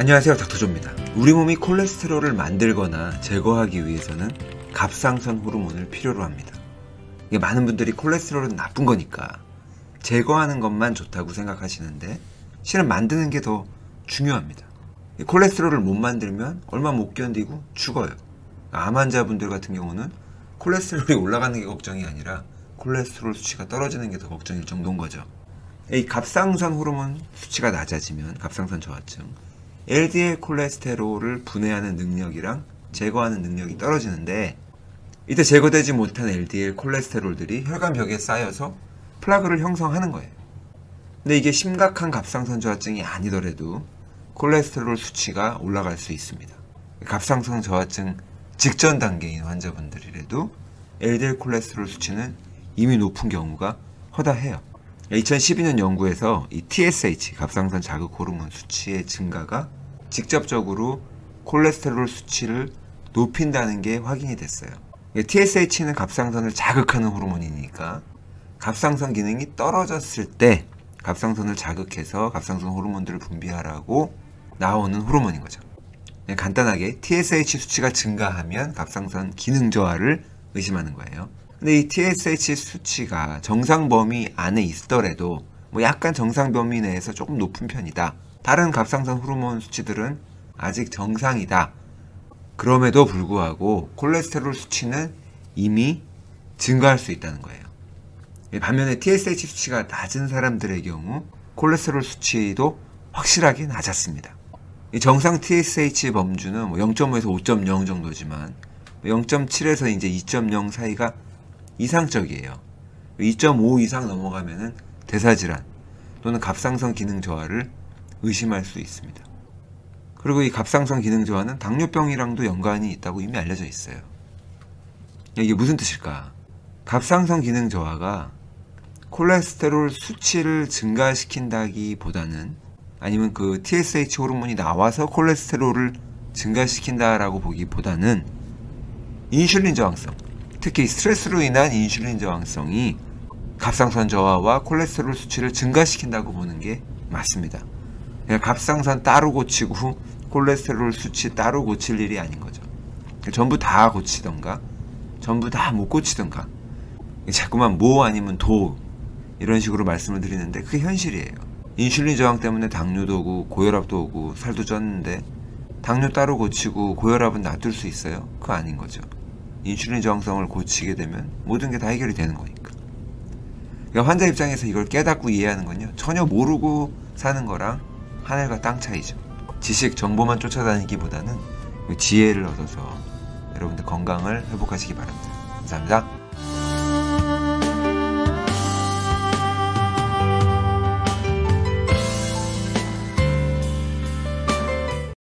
안녕하세요 닥터조입니다. 우리 몸이 콜레스테롤을 만들거나 제거하기 위해서는 갑상선 호르몬을 필요로 합니다. 이게 많은 분들이 콜레스테롤은 나쁜 거니까 제거하는 것만 좋다고 생각하시는데 실은 만드는 게 더 중요합니다. 콜레스테롤을 못 만들면 얼마 못 견디고 죽어요. 암 환자분들 같은 경우는 콜레스테롤이 올라가는 게 걱정이 아니라 콜레스테롤 수치가 떨어지는 게 더 걱정일 정도인 거죠. 이 갑상선 호르몬 수치가 낮아지면 갑상선 저하증 LDL 콜레스테롤을 분해하는 능력이랑 제거하는 능력이 떨어지는데 이때 제거되지 못한 LDL 콜레스테롤들이 혈관 벽에 쌓여서 플라그를 형성하는 거예요. 근데 이게 심각한 갑상선 저하증이 아니더라도 콜레스테롤 수치가 올라갈 수 있습니다. 갑상선 저하증 직전 단계인 환자분들이라도 LDL 콜레스테롤 수치는 이미 높은 경우가 허다해요. 2012년 연구에서 이 TSH 갑상선 자극 호르몬 수치의 증가가 직접적으로 콜레스테롤 수치를 높인다는 게 확인이 됐어요. TSH는 갑상선을 자극하는 호르몬이니까 갑상선 기능이 떨어졌을 때 갑상선을 자극해서 갑상선 호르몬들을 분비하라고 나오는 호르몬인 거죠. 간단하게 TSH 수치가 증가하면 갑상선 기능 저하를 의심하는 거예요. 근데 이 TSH 수치가 정상 범위 안에 있더라도 뭐 약간 정상 범위 내에서 조금 높은 편이다. 다른 갑상선 호르몬 수치들은 아직 정상이다. 그럼에도 불구하고 콜레스테롤 수치는 이미 증가할 수 있다는 거예요. 반면에 TSH 수치가 낮은 사람들의 경우 콜레스테롤 수치도 확실하게 낮았습니다. 정상 TSH 범주는 0.5에서 뭐5.0 정도지만 0.7에서 이제 2.0 사이가 이상적이에요. 2.5 이상 넘어가면은 대사질환 또는 갑상선 기능 저하를 의심할 수 있습니다. 그리고 이 갑상선 기능 저하는 당뇨병이랑도 연관이 있다고 이미 알려져 있어요. 이게 무슨 뜻일까? 갑상선 기능 저하가 콜레스테롤 수치를 증가시킨다기보다는 아니면 그 TSH 호르몬이 나와서 콜레스테롤을 증가시킨다라고 보기보다는 인슐린 저항성, 특히 스트레스로 인한 인슐린 저항성이 갑상선 저하와 콜레스테롤 수치를 증가시킨다고 보는 게 맞습니다. 갑상선 따로 고치고 콜레스테롤 수치 따로 고칠 일이 아닌 거죠. 전부 다 고치던가, 전부 다 못 고치던가, 자꾸만 뭐 아니면 도 이런 식으로 말씀을 드리는데 그게 현실이에요. 인슐린 저항 때문에 당뇨도 오고 고혈압도 오고 살도 쪘는데 당뇨 따로 고치고 고혈압은 놔둘 수 있어요? 그거 아닌 거죠. 인슐린 저항성을 고치게 되면 모든 게 다 해결이 되는 거니까. 그러니까 환자 입장에서 이걸 깨닫고 이해하는 건요. 전혀 모르고 사는 거랑 하늘과 땅 차이죠. 지식, 정보만 쫓아다니기보다는 지혜를 얻어서 여러분들 건강을 회복하시기 바랍니다. 감사합니다.